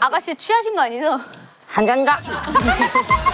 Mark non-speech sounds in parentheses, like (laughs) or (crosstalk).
아가씨 취하신 거 아니죠? 한 잔가? (laughs)